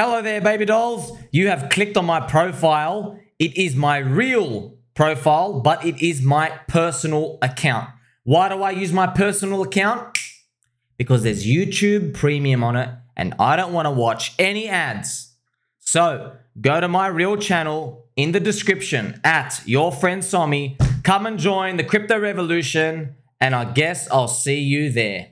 Hello there, baby dolls. You have clicked on my profile. It is my real profile, but it is my personal account. Why do I use my personal account? Because there's YouTube Premium on it, and I don't want to watch any ads. So go to my real channel in the description at your friend Sommi. Come and join the crypto revolution, and I guess I'll see you there.